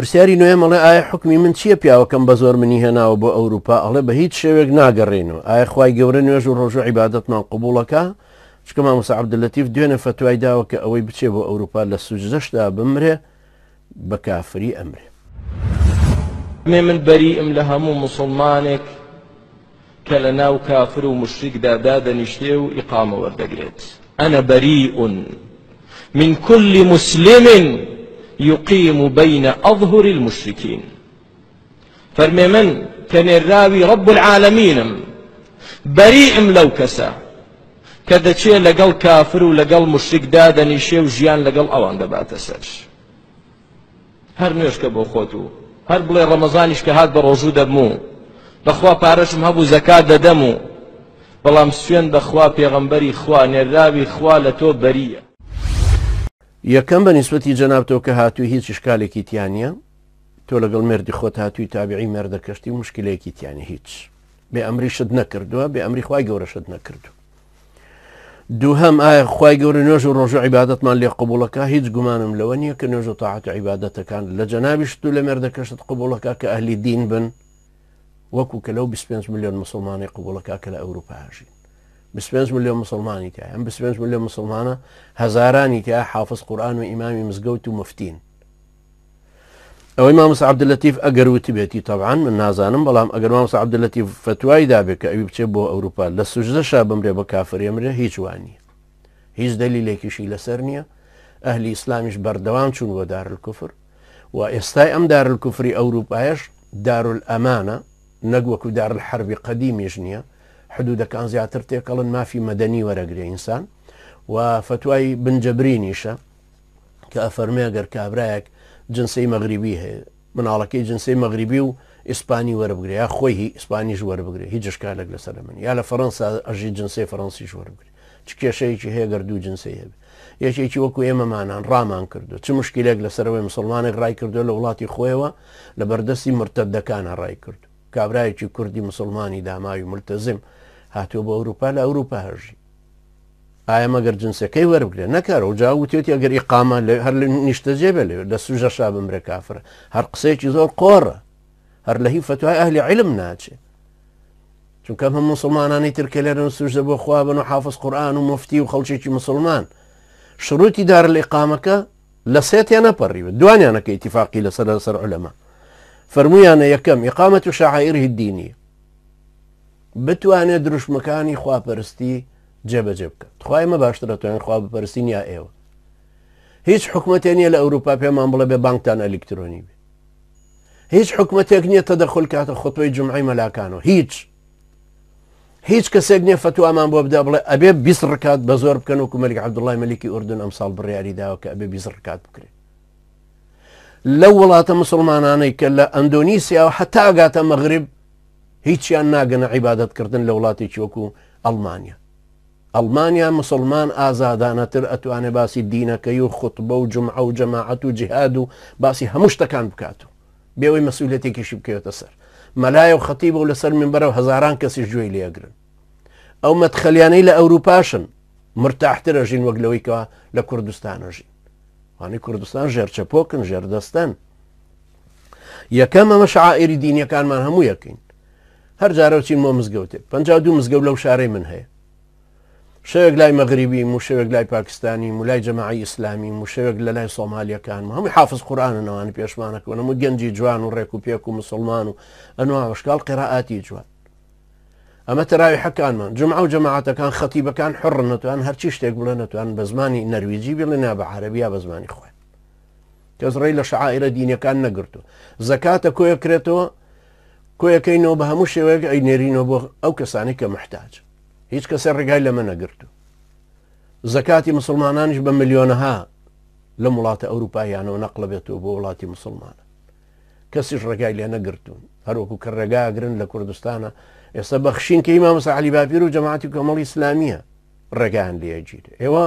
پرسیاری نوێ مەڵێ ئایا حکمی من چییە پیاوەکەم بە زۆر منی هێناوە بۆ ئەوروپا؟ ئەڵێ بە هیچ شێوێک ناگەڕێنەوە. ئایا خی گەورە نوێژ و ڕۆژ و عیباەتمان قوبولەکە چکەما مسعبدلەتیف دوێنە فتوای داوە کە ئەوەی بچێ بۆ ئەوروپا لە سوجدەشدا بمرێ بە کافری ئەمرێ. مێ من بەریئم لە هەموو مسلمانێک کە لە ناو کافر و مشرکدا دادەنیشتێ و ئیقامە وەردەگرێت ئەنە بەریء من كل مسلم يقيم بين أظهر المشركين. فرمي من كان الراوي رب العالمين. بريء لو كسا. كذا شيء لقل كافر ولقل مشرك دادني شيء وجيان لقل أوان دبات سرش هەر نوێشکە بۆ خۆت و هەر بڵێ ڕەمەزانیش کە هات بە ڕۆژوو دەبمو بەخوا پارەشم هەبوو زەکات دەدەم و بەڵام خوا نێراوی خوا لە تۆ یەکەم بە نیسبەتی جەنابتەوە کە هاتووی هیچ شکالێکی تیانە تۆ لەگەڵ مردی خۆت هاتووی تابعی مێردە کەشتی مشکلێکی تیانی هیچ. بێ ئەمری شت نەکردووە بێ ئەمری خی گەورە شت نەکردو دوو هەم ئایا خی گەورە نوێژ و ڕۆژ عیباەتمان لێ قبولەکە هیچ گومانم لەوە نییە کە نوێژ و تاعات عیباەتەکان لە جەنابیشت و لە مێردە کەشت قبولەکە کە ئەهلی دین بن. وەکو کە لەو 25 میلیۆن مسلمانی قبولەکە کە لە ئەوروپاژین 25 میلیۆن مسلمانی تیا ئەم 25 میلیۆن مسلمانە هزارانی تیا حافظ قورآن و ئیمامی مزگەوت و مفتین ئەوەی مامەس عبدلەتیف ئەگەر وتی بێتی تەعاان من نازانم بەڵام ئەگەر مامەس عبدلەتی فتوای دابێت کە ئەوی بچێت بۆ ئەوروپا لە سوژدەشا بمرێ بە کافرێمرێ هیچ وانی هیچ دلیلێکیشی لەسەر نییە ئەهلی ئیسلامیش بەردەوام چوون بۆ دارلکوفر و ئێستای ئەم دارلکوفری ئەوروپایش دارل ئەمانە نەگوەکو دار الحربی قەدیمیش نییە حدودەکان زیاتر تێکەڵن مافی مەدەنی وەرەگرێ ئینسان و فتوای بنجەبرینیشە کە ئەفەرمێ ئەگەر کابراایەک جنسی مەغریبی هەیە مناڵەکەی جنسی مەغریبی و ئیسپانی وەربگرێ یا خۆی ئیسپانیش وەربگرێ هیچ شکالێک لەسەر من یا لە فەەنسا ئەژی جنسی فەڕەنسیش وەربگرێ چ کێشەیەکی هەیە گەردوو جنسی هەبێ یەکێکی وەکو ئێمەمانان ڕامان کردو چ مشکلێک لەسەرەوەی مسلمانێک ڕای کردو لە وڵاتی خۆیەوە لە بەردەستی مرتەدەکانە ڕای کرد کابراایکی کوردی مسلمانی داماوی ملتەزم هاتووە بە ئەوروپا لە ئەوروپا هەژی. ئایا مەگەر جنسەکەی وەربگرێ؟ نەکار و جاوتێتی ئەگەر ئیقامە هەر لە نیشتە جێبە لێ لە سوژە شا بمرە کافرە. هەر قسەیەکی زۆر قۆڕە. هەر لە هی فتوای ئەهلی علم ناچێ. چونکە هەم مسلمانانی ترکە لێرن سوژە بۆ خوابن و حافظ قورآن و مفتی و خەڵکێکی مسلمان. شروعی دار لە ئقامەکە لە سێتیان نەپەڕیوە دوانیانەکە اتفاقی لەسەر لەسەر علەما. فەرمویانە یەکەم ئقامەت و شاعیری دینی بتوانێت دروشمەکانی خواپەرستی جێبەجێ بکات خخوای مە باشترە توێن خوا بپەرستین یا ئێوە. هیچ حکوومەتێ نیە لە ئەوروپا پێمان بڵێ بێ بانکتان ئەلکترۆنی بێ. هیچ حکوومەتێک نییە تە دەخل کاتە خۆتۆی جمعی مەلاکانەوە هیچ. هیچ کەسێک نییە فتووامان بۆ بدا بڵێ ئەبێ بیست ڕکات بە زۆر بکەن و کومەلی عبدوڵای مەلیکی ئوردن ئەم ساڵ بڕیاری داوە کە ئەبێ بیست ڕکات بکرێت لەو وڵاتە مسلمانانەی کە لە ئەندۆنیسیا و حتاگاتە مەغرب هیچیان ناگەنە عیبادەتکردن لە وڵاتێکی وەکو ئەلمانیا ئەلمانیا مسلمان ئازادانەتر ئەتوانێ باسی دینەکەی و خوتبە و جمع و جەماعەت و جهاد و باسی هەموو شتەکان بکات و بێەوەی مەسئولەتێکیشی بکەوێتە سەر مەلایە و خەتی بۆ لەسەر من بەرەو هزاران کەسی گوێی لێگرن ئەو مەتخەلیانەی لە ئەوروپاشن مرتاحترە ژین وەک لەوەیکەوە لە کوردستانەژین وانی کوردستان ژێرچەپۆکن ژێردەستەن یەکەم ئەمە شعائری دینیەکانمان هەموو یەکەین. هەر جارە چین مۆ مزگەوتێ. پ دوو مزگەوت لەو شارەی من هەیە. شەوێک لای مەغریبی موشەوێک لای پاکستانی مولای جەماعی ئیسلامی موشەوێک لە لای سۆمالیەکان هەموو حافظ قورآانەوەوانی پێشمانەکەن هەموو گەنجی جوان و ڕێک و پێک و مسلمان و ئەنوا شکال قێراعاتی جوان. ئەمە تەراوی حەکانمان جمع و جەماعاتەکان خەتیبەکان حڕ نەتوان هەرچی شتێک بڵێ نەتوان بە زمانی نەرویجی بڵێ نا بە عربیا بە زمانی خۆی کەس ڕێی لە شعائرە دینەکان نەگرتو زەکاتە کۆیە کرێتەوە کۆیەکەینەوە بە هەموو شێوەیەک ئەی نێرینەوە بۆ ئەو کەسانی کە محتاج هیچ کەسە ڕێگای لەمە نەگرتو زەکاتی مسلمانانیش بە ملیۆنەها لە وڵاتە ئەوروپایانەوە نەقلە بێتەوە بۆ وڵاتی مسلمانە. کەسیش ڕێگای لێ نەگرتوون هەروەکو کە ڕێگاگرن لە کوردستانە ئێستا بەخشین کە ئیمام سەعلی باپیر و جەماعتی کۆمەڵی ئسلامیە ڕێگان لێگیر ئێوە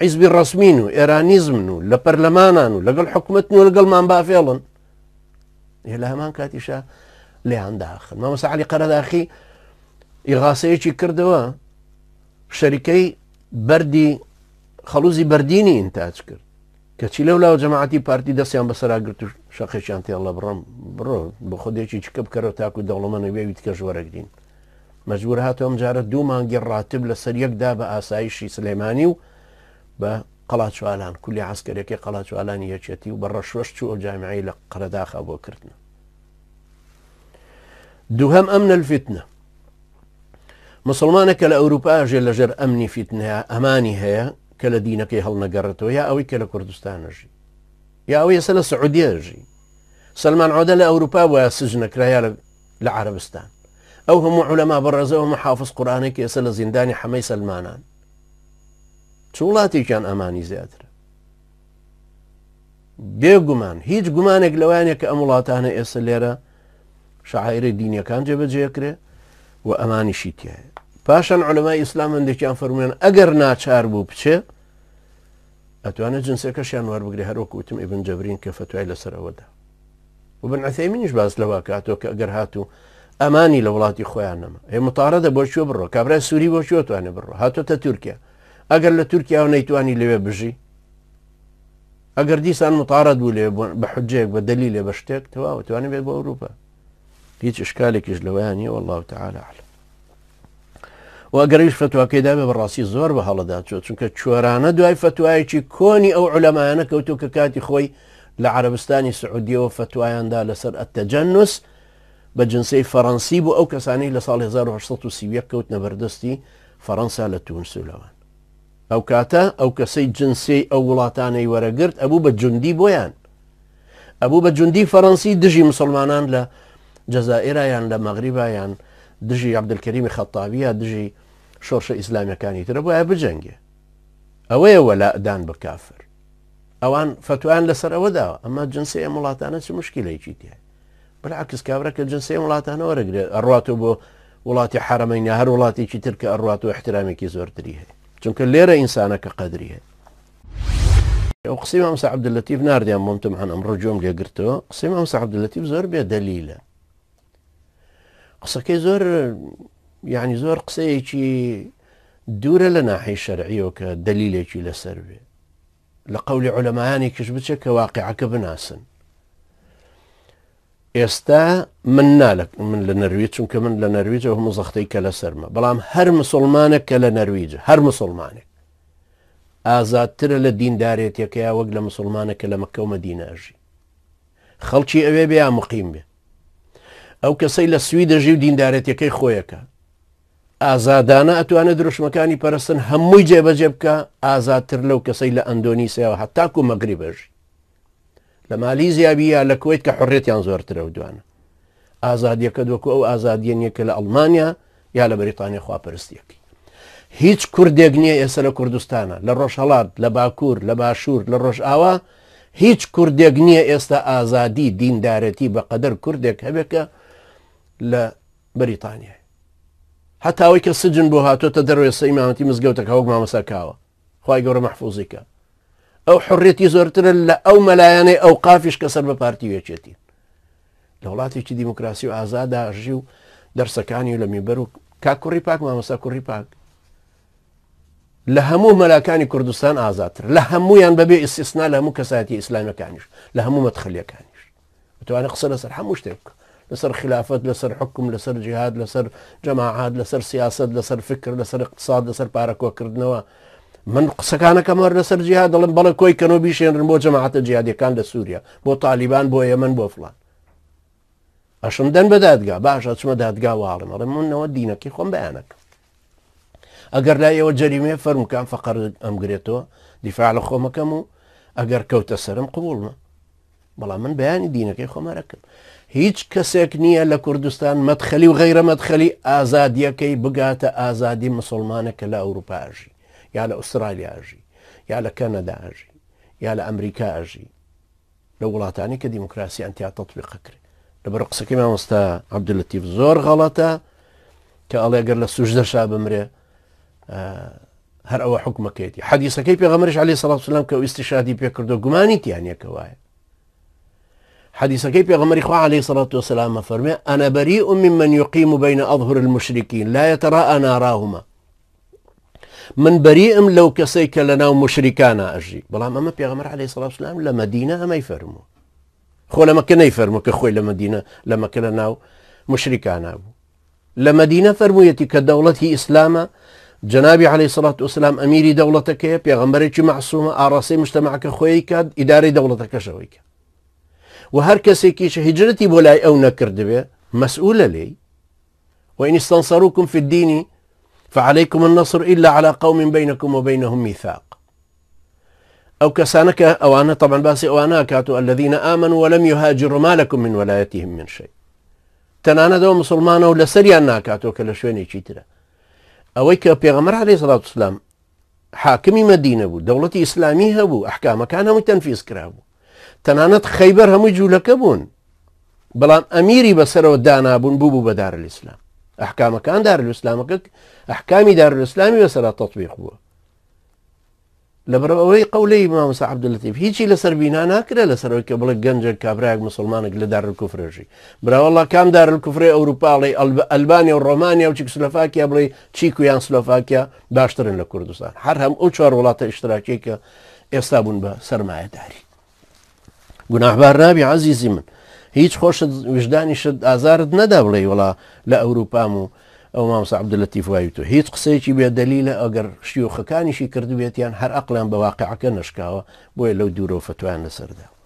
حیزبی ڕسمین و ئێرانیزمن و لە پەرلەمانان و لەگەڵ حکوومەت و لەگەڵمان بافێڵن لە هەمان کاتیشە لێیان داخن مامە سەعلی قەرەداخی ئیغاسەیەکی کردەوە شەریکەی بەری خەڵوزی بەردینی ئینتاج کرد کەچی لەو لاو جەماعتی پارتی دەستیان بەسەراگررت و شەقێکیان تێڵە بڕم بڕۆ بە خودێکی چکە بکەرەوە تاکو دەوڵەمە وێویت کە ژوەرەگرین مەجبور هاتەوەم جارە دوو مانگی ڕاتب لەسەر یەکدا بە ئاسایشی سلێمانی و بە قەڵاچوالان کولی عسکرێکی قەڵاچوالانی یەکێتی و بە ڕەشوەش چوو ئەو جامعی لە قەرداخە بۆ کردن دووهەم ئەم نەلفتنە مسلمانە کە لە ئەوروپاژێ لەژێر ئەمنی فیتنەیە ئەمانی هەیە کە لە دینەکەی هەڵنەگەڕێتەوە یا ئەوەی کە لە کوردستانەژی لە سلمان عودە لە ئەوروپا وە سژنەکرایە لە عربستان ئەو هەموو علەما بەڕێزەوە محافظ قورآانێکی ئێستا لە زیندانی حەمەی سلمانان چ وڵاتێکیان ئەمانی زیاترە. بێگومان هیچ گومانێک لەوانێک کە ئەم وڵاتانە ئێستا لێرە شعائری دینیەکان جێبەجێکرێ و ئەمانیشی تایە پاشان علەمای ئیسلام هەندێکیان فەرموێن ئەگەر ناچار بوو بچێ ئەتوانە جنسەکەشیان وەربگری هەروکوتم ئبن جەبرین کە فتوای لەسەرەوەدا و بن ئەثەمینیش باز لەوە کاتۆ کە ئەگەر هاتوو ئەمانی لە وڵاتی خۆیان نەما. هێ متارەدە بۆ چوە بڕۆ؟ کابرای سووری بۆ چوە توانێ بڕۆ؟ هاتۆتە تورکیا. ئەگەر لە تورکیا و نەیتوانی لەوێ بژی ئەگەر دیسان متارەت بوو لێ بە حجەیەک بە دەلی لێ بە شتێک تەواوە توانێت بێت بۆ ئەوروپا. هیچ شکالێکیش لەوەیانی والله تعالى علم وەگەریش فتوواکەیدا بە بەڕاستی زۆر بە هەڵەدا چۆ چونکە چۆرانە دوای فتوایەکی کۆنی ئەو علەمایانە کەوتو کە کاتی خۆی لە عربستانی سعودیەوە فتوایاندا لەسەر ئەتەجەنوس بە جنسی فەڕەنسی بوو ئەو کەسانی لە ساڵ 1970 کەوت نەبەردەستی فەڕەنسا لە تونسولەوان ئەو کاتە ئەو کەسەی جنسی ئەو وڵاتانەی وەرەگرت ئەبوو بە جوندی بۆیان ئەبوو بە جوندی فەڕەنسی دژی مسلمانان لە جەزائرایان لە مەغریبایان دژی عبدکەریمی خەتابیە دژی شۆرشە ئیسلامیەکانی ترە بۆە بجەنگێ ئەوەیە وەلادان بە کافر ئەوان فتوان لەسەر ئەوەداوە ئەمە جنسی ئەم وڵاتانە چ مشکلێکی تێ بەعکس کابرا کە جنسی وڵاتانە وەرەگرێت ئەڕاتەوە بۆ وڵاتی حرمەین هەر وڵاتێکی ترکە ئەڕات و احترامێکی زۆرتری هەیە چونکە لێرە ئینسانەکە قەدری هەیە ئەو قسەی مام سعبدلەتیف نردیان ممتم هەن ئەم ڕجۆم لێگرتەوە قسەی مام سعبدلەتیف زۆر بێ دەلیلە قسەکەی زۆر یعنی زۆر قسەیەکی دوورە لە ناحی شەرعیەوە کە دلیلێکی لەسەر بێ لە قولی عولەمایانی کەش بچێت کە واقعەکە بناسن ئێستا من نالک من لە نەرویج چونکە من لە نەرویجە هەموو زەختەی کە لە سەرمە. بەڵام هەر مسلمانێک کە لە نەرویجە هەر مسلمانێک. ئازادترە لە دیندارێتەکەیا وەک لە مسلمانەکە لە مەکەومە دیناژی خەڵکی ئەوێ بێ یا مقیم بێ؟ ئەو کەسەی لە سوی دەژی و دیندارێتەکەی خۆیەکە. ئازادانە ئەتوانێت دروشمەکانی پەرستن هەمووی جێبەجێ بکە ئازادتر لەو کەسەی لە ئەندۆنیسیەوە هەتاکو مەگری بەژی لە مالی زیابی یا لە کوێت کە حڕێتیان زۆرترە و دوانە. ئازادیەکە دۆکو ئەو ئازادیەنیەکە لە ئەڵمانیا یا لە بریتانیا خواپەرستیەکەی هیچ کوردێک نییە ئێستا لە کوردستانە. لە ڕۆژهڵات لە باکوور لە باشوور لە ڕۆژ ئاوا هیچ کوردێک نییە ئێستا ئازادی دیندارەتی بە قەدەر کوردێک هەبێکە لە بەریتانیا هەتاوی کە سجن بۆ هاتۆتە دەروێ سەیمانەتی مزگەوتەکە وەک مامەساکاوە خی گەورە مەحفوزیکە ئەو حڕێتی زۆرترە لە ئەو مەلایەنەی ئەو قافیش کە سەر بە پارتی وێچێتی لە وڵاتێکی دیموکراسی و ئازاداژی و دەرسەکانی و لە میبەر و کاکوڕی پاک مامەسا کوڕی پاک لە هەموو مەلاکانی کوردستان ئازاتر لە هەمویان بەبێ ئیسیسنا لە هەموو کەساتی ئیسلامەکانیش لە هەموو مەتخلیەکانیش توانە قسە لەسەر خلافەت لەسەر حکم لەسەر جهاد لەسەر جەماعات لەسەر سیاست لەسەر فکر لەسەر اقتصاد لەسەر پارەکۆکردنەوە من قسەکانەکەمەر لەسەر جیهاد دەڵم بەڵە کۆی کەنەوە بیشێنن بۆ جەماعاتە جیادەکان لە سووریا بۆ تالیبان بۆ ئێمن بۆ فلان. ئەشم دەن بە دادگا باش ئەچمە دادگا واڵم. ئەڵێ منەوە دینەکەی خۆم بەیانەکە ئەگەر لای ئەوە جەریمێ فەرمکان فقەر ئەمگرێتەوە دیفاع لە خۆمەکەم و ئەگەر کەوتە سرم قوبولمە بەڵام من بەیانی دینەکەی خۆمەرەکەم هیچ کەسێک نییە لە کوردستان مەدخەلی و غیرە مەدخەلی ئازادیەکەی بگاتە ئازادی مسلمانەکە لە ئەوروپاژی لە ئوسترالیاژی یا لە کەنەداژی یا لە ئەمریکا ئەژی لە وڵاتانی کە دیموکراسیان تیا تطبیق کرد لەبەر قسەکەی مامۆستا عبدلتیف زۆر غەڵەتە کە ئەڵێگەر لە سوژدەشا بمرێ هەر ئەوە حکومەکەیتی حەدیسەکەی پێغەمەرش علی سەڵات سلام کە ئیسیشادی پێکردو گومانی تیانەکە وایە حديث كيف يغمر إخوة عليه الصلاة والسلام فرمي أنا بريء ممن يقيم بين أظهر المشركين لا يتراءى ناراهما. من کەسەی کە لە ناو مشریکانە ئەژی بەڵام ئەمە پێغەمەر عليه سلام لە مدینە ئەمەی فەرموو خۆ لە مەکە نەی فەرمو کە خۆی لە مدینە لە مەکە لە ناو مشریکانە بوو لە مدینە فەرموویەتی کە دەوڵەتی ئیسلامە جنابی عليه سڵات وسلام ئەمیری دەوڵەتەکەی پێغمبەرێکی معسوومە ئاڕاستی مشتمەکە خۆی کات ئیداری دەوڵەتەکەشەوەی کە و هەر کەسێکیش هجرەتی بۆ لای ئەو نەکردبێ مەسئولە لێی وإن استنصروكم في الدين فعليكم النصر إلا على قوم بينكم وبينهم ميثاق. ئەو کەسانەک ئەوانە طبعا باسی ئەوانە کاتو الذين آمنوا ولم يهاجروا ما لكم من ولايتهم من شيء. تەنانەت ئەو مسوڵمانە لەسەریان ناکاتو کە لە شوێنی ئەوەی کە پێغەمەر عليه سڵات سلام حاکمی مدینە بوو دەوڵەتی ئیسلامی هەبوو ئەحکامەکان هەمووی تەنفیز کرا بوو تەنانەت خەیبەر هەمووی جوولەکە بوون بەڵام ئەمیری بەسەرەوە دانابوون بوو بوو بەدار الإسلام. ئەحکامەکان دار الإسلامەکە ئەحکامی دار الإسلامی بەسەرا تطبیق بووە. لەبەر ئەوەی قولەی مامەسا عبدلتیف هیچی لەسەر بینا ناکرێت لەسەرەوەی کە بڵێ گەنجێک کابراایك مسلمانێک لە دار کوفرێژی براوەڵا کام دار کوفرێ ئەوروپاڵی ئەلبانیا و ڕۆمانیا و چیک سلۆفاکیا بڵێ چیک و یان سلۆفاکیا باشترن لە کوردستان. هەر هەم ئەو چوار وڵاتە ئیشتراکێکە ئێستا بوون بە سرمایهداری گوناهبار نابی عزیزی من هیچ خۆشت وژدانی شت ئازارت نەدا بڵێ وڵا لە ئەوروپام و ئەو مامسا عبدلەتیف وای تو هیچ قسەیەکی بێ دلیلە ئەگەر شیوخەکانیشی کردوێتیان هەر ئەقلیان بە واقعەکە نشکاوە بۆیە لەو دوورە فتوان لەسەردا.